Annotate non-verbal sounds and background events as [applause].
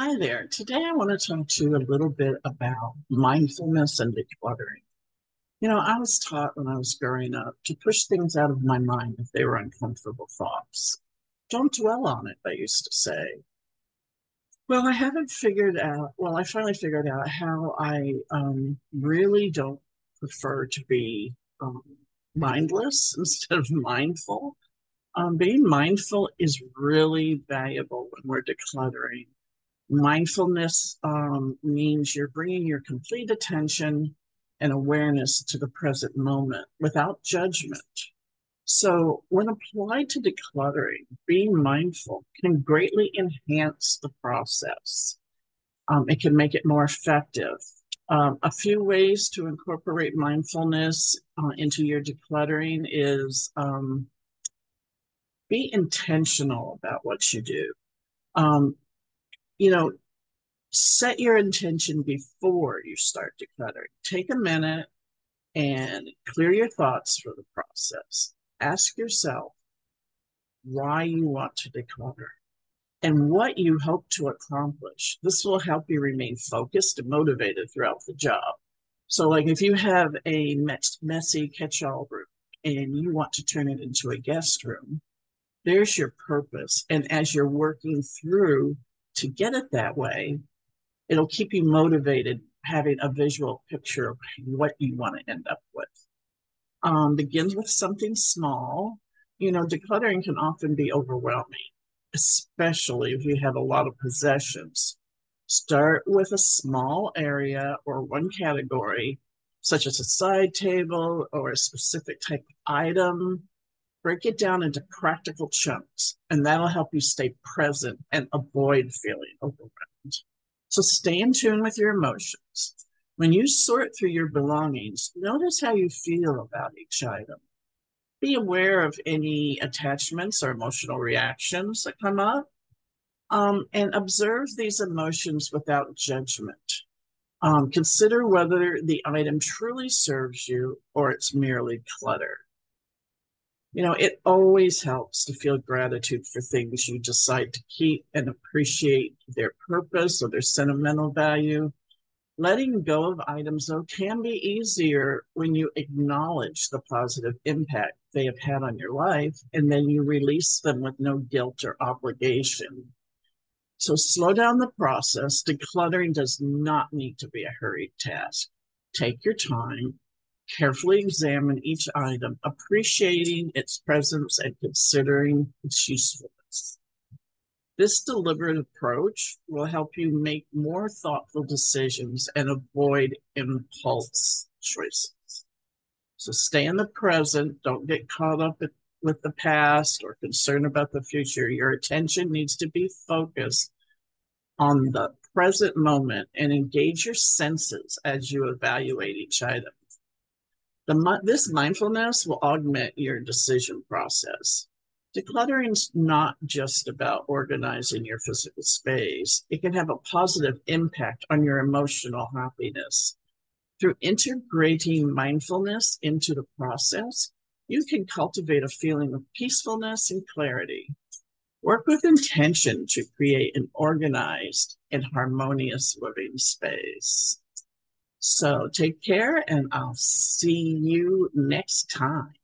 Hi there. Today I want to talk to you a little bit about mindfulness and decluttering. You know, I was taught when I was growing up to push things out of my mind if they were uncomfortable thoughts. Don't dwell on it, I used to say. Well, I haven't figured out, well, I finally figured out how I um, really don't prefer to be um, mindless [laughs] instead of mindful. Um, being mindful is really valuable when we're decluttering Mindfulness um, means you're bringing your complete attention and awareness to the present moment without judgment. So, when applied to decluttering, being mindful can greatly enhance the process. Um, it can make it more effective. Um, a few ways to incorporate mindfulness uh, into your decluttering is um, be intentional about what you do. You know, set your intention before you start decluttering. Take a minute and clear your thoughts for the process. Ask yourself why you want to declutter and what you hope to accomplish. This will help you remain focused and motivated throughout the job. So, like if you have a messy catch all room and you want to turn it into a guest room, there's your purpose. And as you're working through to get it that way, it'll keep you motivated having a visual picture of what you want to end up with. Um, begins with something small. You know, decluttering can often be overwhelming, especially if you have a lot of possessions. Start with a small area or one category, such as a side table or a specific type of item, break it down into practical chunks, and that'll help you stay present and avoid feeling overwhelmed. So stay in tune with your emotions. When you sort through your belongings, notice how you feel about each item. Be aware of any attachments or emotional reactions that come up, um, and observe these emotions without judgment. Um, consider whether the item truly serves you or it's merely clutter. You know, it always helps to feel gratitude for things you decide to keep and appreciate their purpose or their sentimental value. Letting go of items, though, can be easier when you acknowledge the positive impact they have had on your life and then you release them with no guilt or obligation. So slow down the process. Decluttering does not need to be a hurried task. Take your time, carefully examine each item, appreciating its presence and considering its usefulness. This deliberate approach will help you make more thoughtful decisions and avoid impulse choices. So stay in the present. Don't get caught up with the past or concerned about the future. Your attention needs to be focused on the present moment and engage your senses as you evaluate each item. The, this mindfulness will augment your decision process. Decluttering is not just about organizing your physical space. It can have a positive impact on your emotional happiness. Through integrating mindfulness into the process, you can cultivate a feeling of peacefulness and clarity. Work with intention to create an organized and harmonious living space. So take care, and I'll see you next time.